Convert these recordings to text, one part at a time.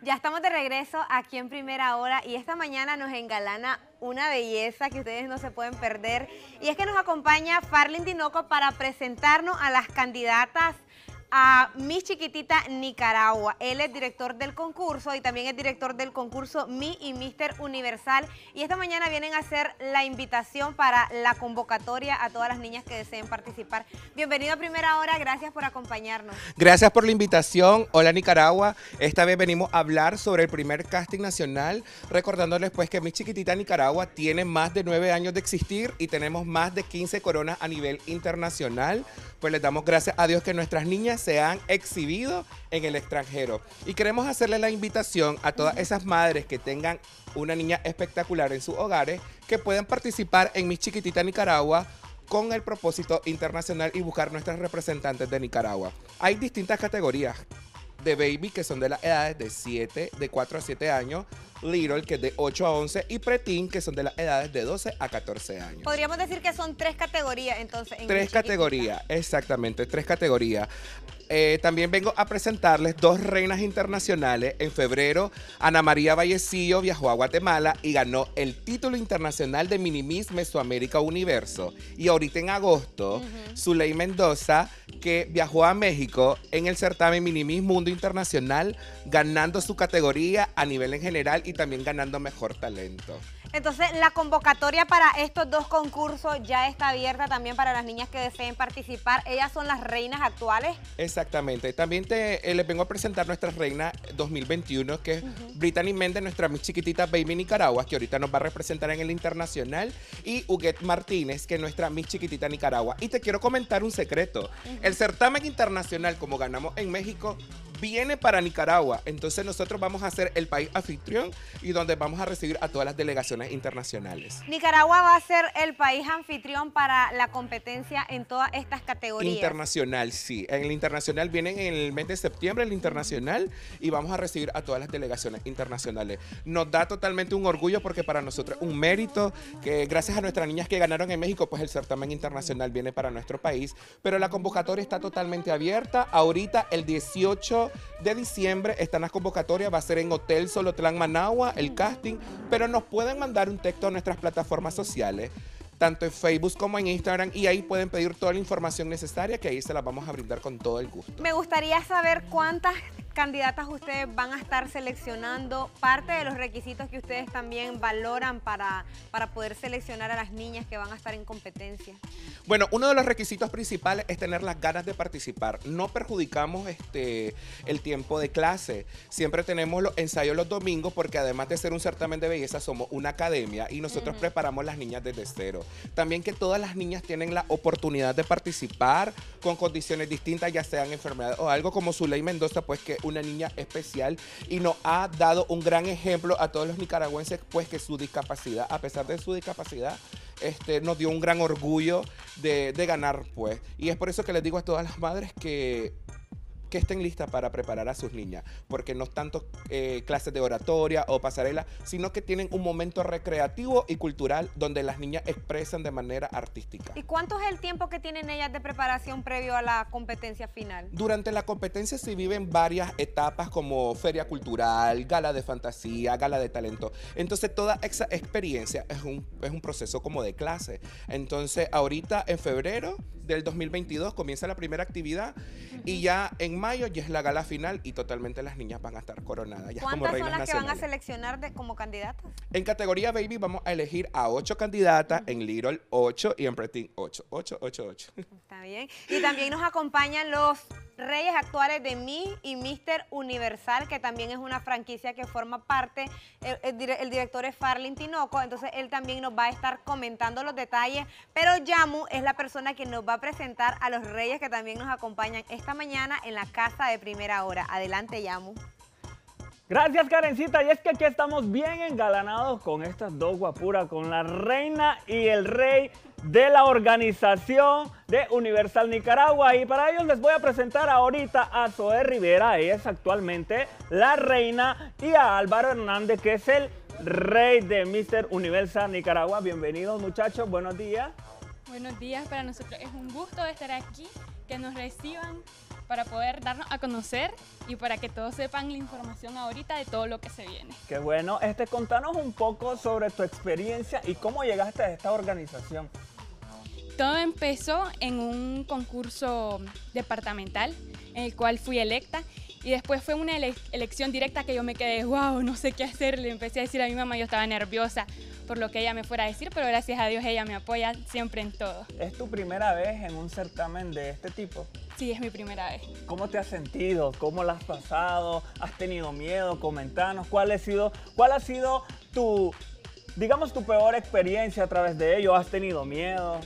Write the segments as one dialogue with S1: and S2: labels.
S1: Ya estamos de regreso aquí en Primera Hora y esta mañana nos engalana una belleza que ustedes no se pueden perder. Y es que nos acompaña Farlin Tinoco para presentarnos a las candidatas a Mi Chiquitita Nicaragua. Él es director del concurso y también es director del concurso Mi y Mister Universal. Y esta mañana vienen a hacer la invitación para la convocatoria a todas las niñas que deseen participar. Bienvenido a Primera Hora, gracias por acompañarnos.
S2: Gracias por la invitación. Hola Nicaragua. Esta vez venimos a hablar sobre el primer casting nacional, recordándoles pues que Mi Chiquitita Nicaragua tiene más de nueve años de existir y tenemos más de 15 coronas a nivel internacional. Pues les damos gracias a Dios que nuestras niñas se han exhibido en el extranjero. Y queremos hacerle la invitación a todas esas madres que tengan una niña espectacular en sus hogares que puedan participar en Mi Chiquitita Nicaragua con el propósito internacional y buscar nuestras representantes de Nicaragua. Hay distintas categorías de baby que son de las edades de 7, de 4 a 7 años, Little, que es de 8 a 11, y Preteen, que son de las edades de 12 a 14 años.
S1: Podríamos decir que son tres categorías, entonces. En
S2: tres categorías, exactamente, tres categorías. Eh, también vengo a presentarles dos reinas internacionales. En febrero, Ana María Vallecillo viajó a Guatemala y ganó el título internacional de Minimis Mesoamérica Universo. Y ahorita en agosto, Zuley Mendoza, que viajó a México en el certamen Minimis Mundo Internacional, ganando su categoría a nivel en general y también ganando mejor talento.
S1: Entonces, la convocatoria para estos dos concursos ya está abierta también para las niñas que deseen participar. Ellas son las reinas actuales.
S2: Exactamente. También te, eh, les vengo a presentar nuestra reina 2021, que es Brittany Méndez, nuestra mis chiquitita Baby Nicaragua, que ahorita nos va a representar en el internacional, y Huguet Martínez, que es nuestra mis chiquitita Nicaragua. Y te quiero comentar un secreto. El certamen internacional, como ganamos en México, viene para Nicaragua. Entonces nosotros vamos a ser el país anfitrión y donde vamos a recibir a todas las delegaciones internacionales.
S1: Nicaragua va a ser el país anfitrión para la competencia en todas estas categorías.
S2: Internacional, sí. En el internacional vienen en el mes de septiembre, el internacional, y vamos a recibir a todas las delegaciones internacionales. Nos da totalmente un orgullo porque para nosotros es un mérito que gracias a nuestras niñas que ganaron en México, pues el certamen internacional viene para nuestro país. Pero la convocatoria está totalmente abierta. Ahorita el 18 de diciembre están las convocatorias, va a ser en Hotel Solotlán Managua, el casting, pero nos pueden mandar un texto a nuestras plataformas sociales tanto en Facebook como en Instagram y ahí pueden pedir toda la información necesaria que ahí se la vamos a brindar con todo el gusto.
S1: Me gustaría saber cuántas candidatas ustedes van a estar seleccionando, parte de los requisitos que ustedes también valoran para, para poder seleccionar a las niñas que van a estar en competencia.
S2: Bueno, uno de los requisitos principales es tener las ganas de participar. No perjudicamos este, el tiempo de clase. Siempre tenemos los ensayos los domingos porque además de ser un certamen de belleza somos una academia y nosotros preparamos las niñas desde cero. También que todas las niñas tienen la oportunidad de participar con condiciones distintas, ya sean enfermedades o algo como Zuley Mendoza, pues que una niña especial y nos ha dado un gran ejemplo a todos los nicaragüenses, pues que su discapacidad, a pesar de su discapacidad, este, nos dio un gran orgullo de, de ganar, pues. Y es por eso que les digo a todas las madres que que estén listas para preparar a sus niñas, porque no es tanto eh, clases de oratoria o pasarela, sino que tienen un momento recreativo y cultural donde las niñas expresan de manera artística.
S1: ¿Y cuánto es el tiempo que tienen ellas de preparación previo a la competencia final?
S2: Durante la competencia se viven varias etapas como feria cultural, gala de fantasía, gala de talento. Entonces toda esa experiencia es un, es un proceso como de clase. Entonces ahorita en febrero del 2022 comienza la primera actividad y ya en mayo ya es la gala final y totalmente las niñas van a estar coronadas. Ya
S1: ¿Cuántas son las que van a seleccionar de, como candidatas?
S2: En categoría Baby vamos a elegir a ocho candidatas, en Little 8 y en Preteen 8. 8, 8, 8.
S1: Está bien. Y también nos acompañan los reyes actuales de Mi y Mister Universal, que también es una franquicia que forma parte, el, director es Farlin Tinoco, entonces él también nos va a estar comentando los detalles, pero Yamu es la persona que nos va a presentar a los reyes que también nos acompañan esta mañana en la casa de primera hora. Adelante, Yamu.
S3: Gracias, Karencita. Y es que aquí estamos bien engalanados con estas dos guapuras, con la reina y el rey de la organización de Universal Nicaragua. Y para ellos les voy a presentar ahorita a Zoe Rivera, ella es actualmente la reina, y a Álvaro Hernández, que es el rey de Mr. Universal Nicaragua. Bienvenidos muchachos, buenos días.
S4: Buenos días, para nosotros es un gusto estar aquí, que nos reciban para poder darnos a conocer y para que todos sepan la información ahorita de todo lo que se viene.
S3: Qué bueno. Este, contanos un poco sobre tu experiencia y cómo llegaste a esta organización.
S4: Todo empezó en un concurso departamental en el cual fui electa y después fue una elección directa que yo me quedé, wow, no sé qué hacer. Le empecé a decir a mi mamá, yo estaba nerviosa por lo que ella me fuera a decir, pero gracias a Dios ella me apoya siempre en todo.
S3: ¿Es tu primera vez en un certamen de este tipo?
S4: Sí, es mi primera vez.
S3: ¿Cómo te has sentido? ¿Cómo la has pasado? ¿Has tenido miedo? Comentanos, ¿cuál ha sido, cuál ha sido tu, digamos, tu peor experiencia a través de ello? ¿Has tenido miedo?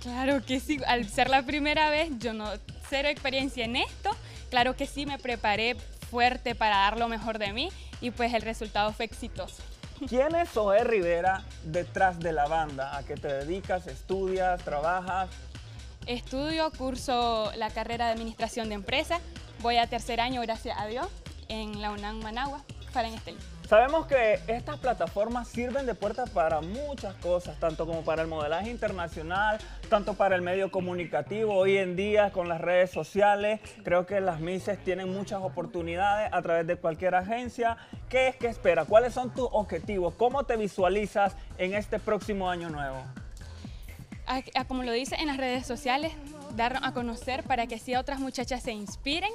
S4: Claro que sí, al ser la primera vez, yo no, cero experiencia en esto, claro que sí me preparé fuerte para dar lo mejor de mí y pues el resultado fue exitoso.
S3: ¿Quién es Zoé Rivera detrás de la banda? ¿A qué te dedicas? ¿Estudias? ¿Trabajas?
S4: Estudio, curso la carrera de Administración de Empresas. Voy a tercer año, gracias a Dios, en la UNAM Managua, para en este
S3: Sabemos que estas plataformas sirven de puerta para muchas cosas, tanto como para el modelaje internacional, tanto para el medio comunicativo. Hoy en día con las redes sociales, creo que las MISES tienen muchas oportunidades a través de cualquier agencia. ¿Qué es que espera? ¿Cuáles son tus objetivos? ¿Cómo te visualizas en este próximo año nuevo?
S4: Como lo dice en las redes sociales, dar a conocer para que así otras muchachas se inspiren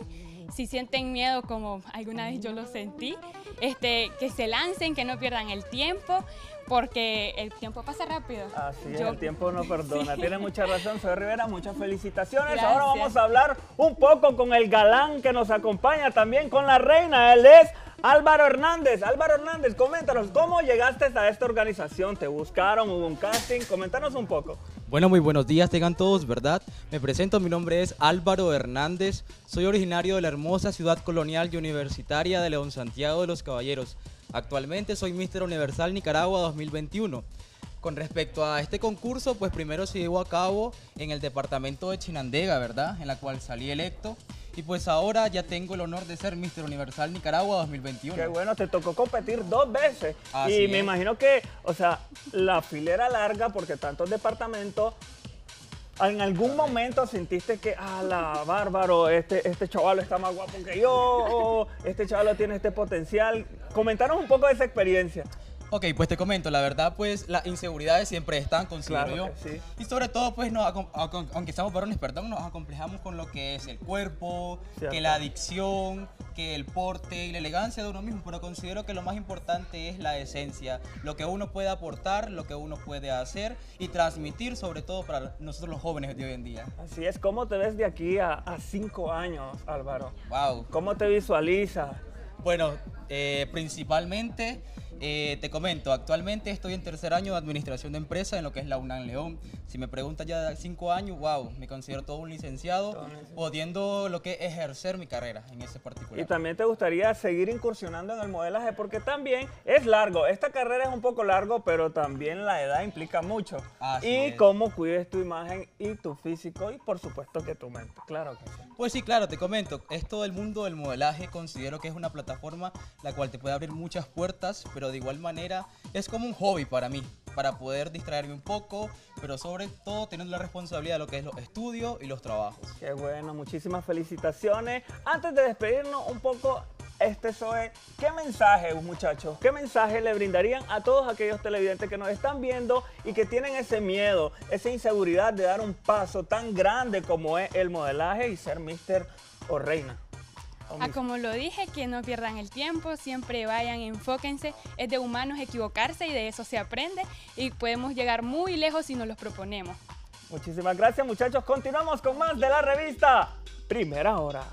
S4: si sienten miedo como alguna vez yo lo sentí, este, que se lancen, que no pierdan el tiempo, porque el tiempo pasa rápido.
S3: Así es, el tiempo no perdona. Tiene mucha razón, soy Rivera, muchas felicitaciones. Ahora vamos a hablar un poco con el galán que nos acompaña también con la reina. Él es Álvaro Hernández. Álvaro Hernández, coméntanos, ¿cómo llegaste a esta organización? ¿Te buscaron? ¿Hubo un casting? Coméntanos un poco.
S5: Bueno, muy buenos días tengan todos, ¿verdad? Me presento, mi nombre es Álvaro Hernández, soy originario de la hermosa ciudad colonial y universitaria de León Santiago de los Caballeros. Actualmente soy Mister Universal Nicaragua 2021. Con respecto a este concurso, pues primero se llevó a cabo en el departamento de Chinandega, ¿verdad? En la cual salí electo. Y pues ahora ya tengo el honor de ser Mister Universal Nicaragua 2021.
S3: Qué bueno, te tocó competir dos veces. y me imagino que, o sea, la fila era larga porque tantos departamentos. ¿En algún momento sentiste que, ah, la bárbaro, este, este chaval está más guapo que yo, este chaval tiene este potencial? Comentanos un poco de esa experiencia.
S5: Ok, pues te comento, la verdad, pues las inseguridades siempre están, considero yo. Sí. Y sobre todo, pues, nos, aunque estamos varones, perdón, nos acomplejamos con lo que es el cuerpo, que la adicción, que el porte y la elegancia de uno mismo. Pero considero que lo más importante es la esencia, lo que uno puede aportar, lo que uno puede hacer y transmitir, sobre todo para nosotros los jóvenes de hoy en día.
S3: Así es, ¿cómo te ves de aquí a, a cinco años, Álvaro?
S5: Wow.
S3: ¿Cómo te visualizas?
S5: Bueno, eh, principalmente eh, te comento, actualmente estoy en tercer año de administración de empresa en lo que es la UNAM León. Si me preguntas ya de cinco años, wow, me considero todo un licenciado, pudiendo lo que es ejercer mi carrera en ese particular.
S3: Y también te gustaría seguir incursionando en el modelaje, porque también es largo. Esta carrera es un poco largo, pero también la edad implica mucho. y cómo cuides tu imagen y tu físico y por supuesto que tu mente. Claro que sí.
S5: Pues sí, claro, te comento. Esto del mundo del modelaje considero que es una plataforma la cual te puede abrir muchas puertas, pero de igual manera es como un hobby para mí, para poder distraerme un poco, pero sobre todo teniendo la responsabilidad de lo que es los estudios y los trabajos.
S3: Qué bueno, muchísimas felicitaciones. Antes de despedirnos un poco, este Zoe, ¿qué mensaje, muchachos, qué mensaje le brindarían a todos aquellos televidentes que nos están viendo y que tienen ese miedo, esa inseguridad de dar un paso tan grande como es el modelaje y ser mister o reina?
S4: Ah, como lo dije, que no pierdan el tiempo, siempre vayan, enfóquense. Es de humanos equivocarse y de eso se aprende y podemos llegar muy lejos si nos los proponemos.
S3: Muchísimas gracias muchachos. Continuamos con más de la revista Primera Hora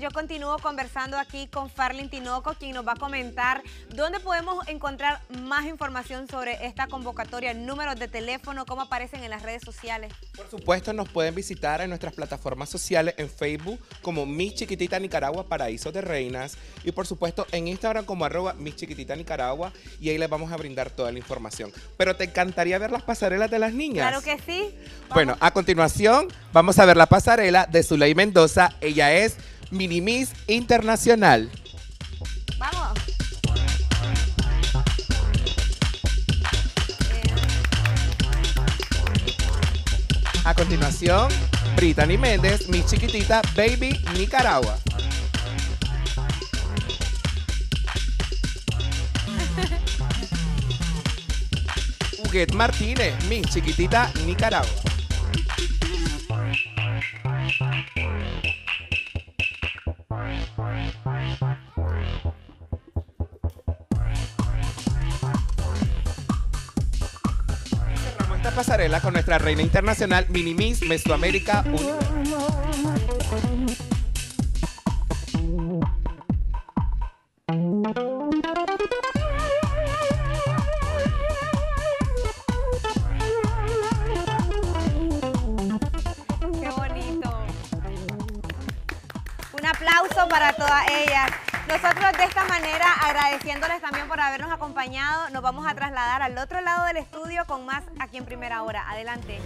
S1: yo continúo conversando aquí con Farlin Tinoco, quien nos va a comentar dónde podemos encontrar más información sobre esta convocatoria, números de teléfono, cómo aparecen en las redes sociales.
S2: Por supuesto, nos pueden visitar en nuestras plataformas sociales en Facebook como Mi Chiquitita Nicaragua Paraíso de Reinas y por supuesto en Instagram como arroba Mi Chiquitita Nicaragua y ahí les vamos a brindar toda la información. Pero ¿te encantaría ver las pasarelas de las niñas?
S1: Claro que sí.
S2: Bueno, a continuación vamos a ver la pasarela de Zuley Mendoza. Ella es Minimis Internacional.
S1: Vamos.
S2: A continuación, Brittany Méndez, mi chiquitita Baby Nicaragua. Huguet Martínez, mi chiquitita Nicaragua. Pasarela con nuestra reina internacional Mini Miss Mesoamérica.
S1: Qué bonito. Un aplauso para todas ellas. Nosotros de esta manera, agradeciéndoles también por habernos acompañado, nos vamos a trasladar al otro lado del estudio con más aquí en Primera Hora. Adelante.